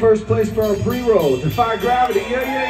first place for our pre-rolls. Defy gravity, yeah, yeah, yeah.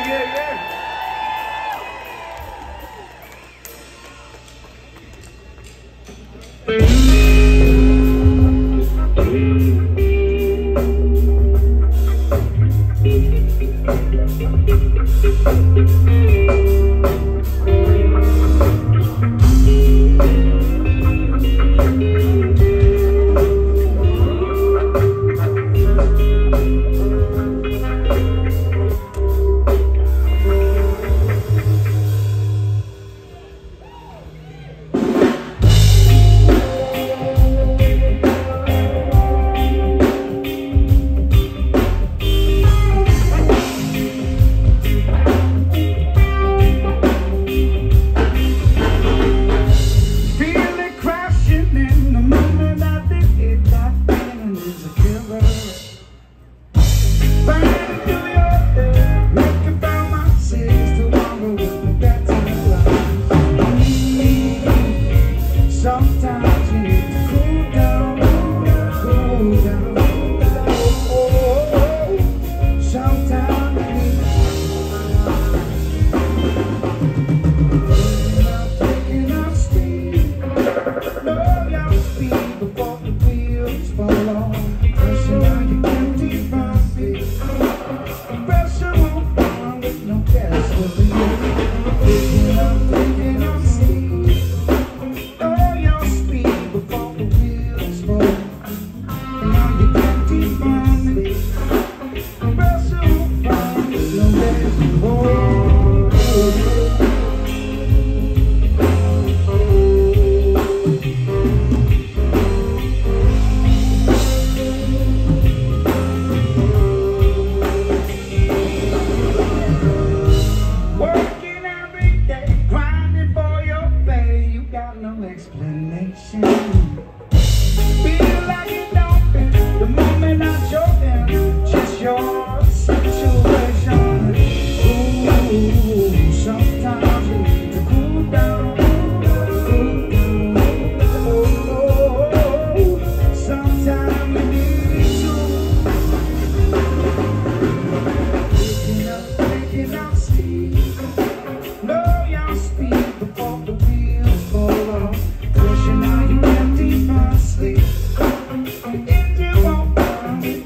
home.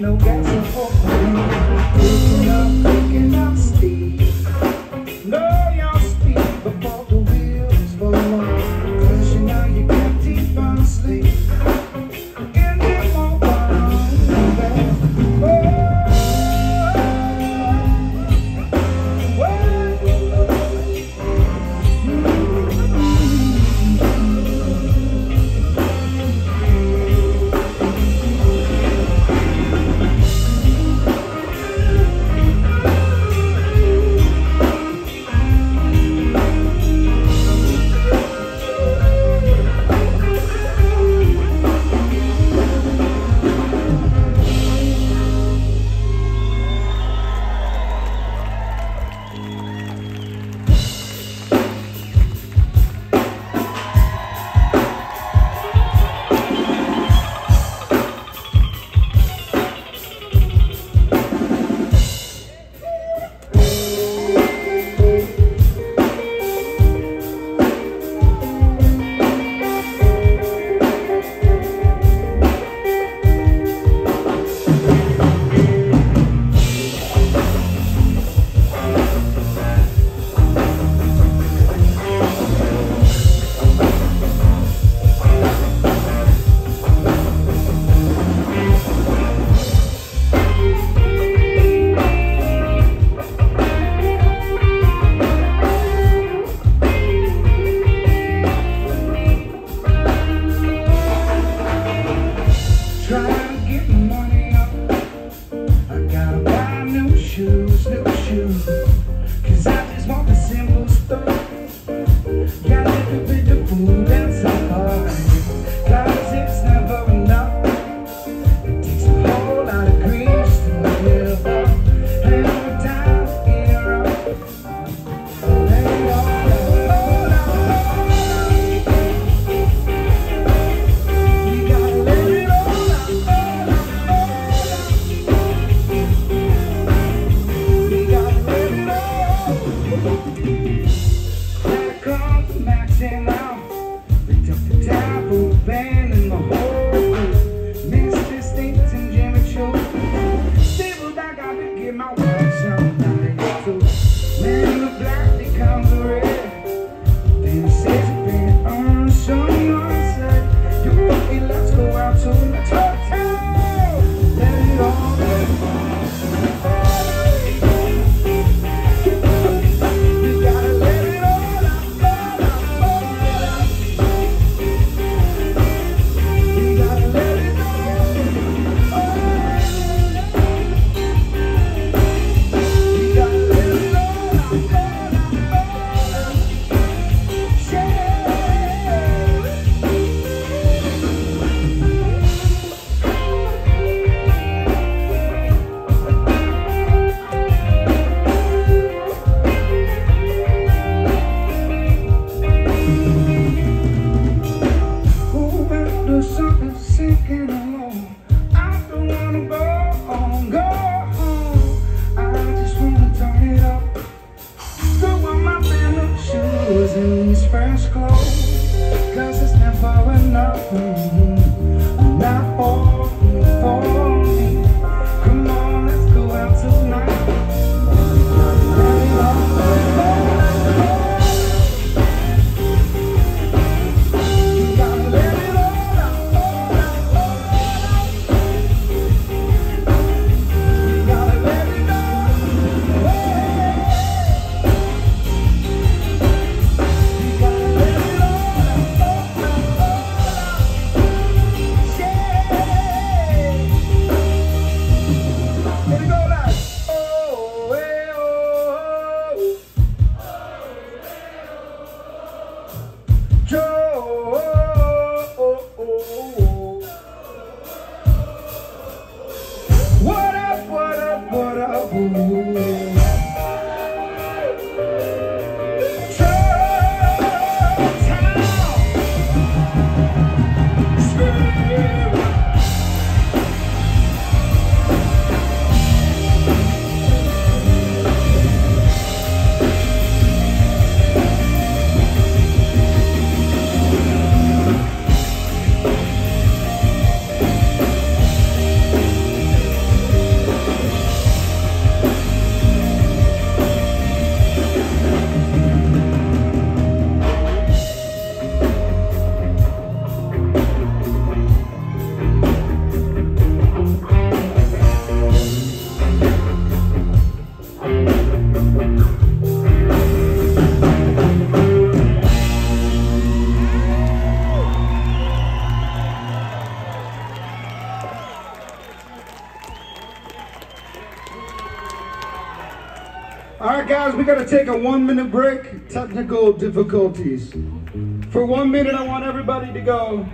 no gas. Take a one minute break. Technical difficulties. For one minute, I want everybody to go,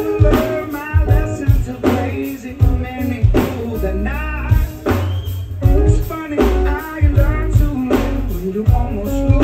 You learn my lesson to crazy women through the night. It's funny, I learn to live when you almost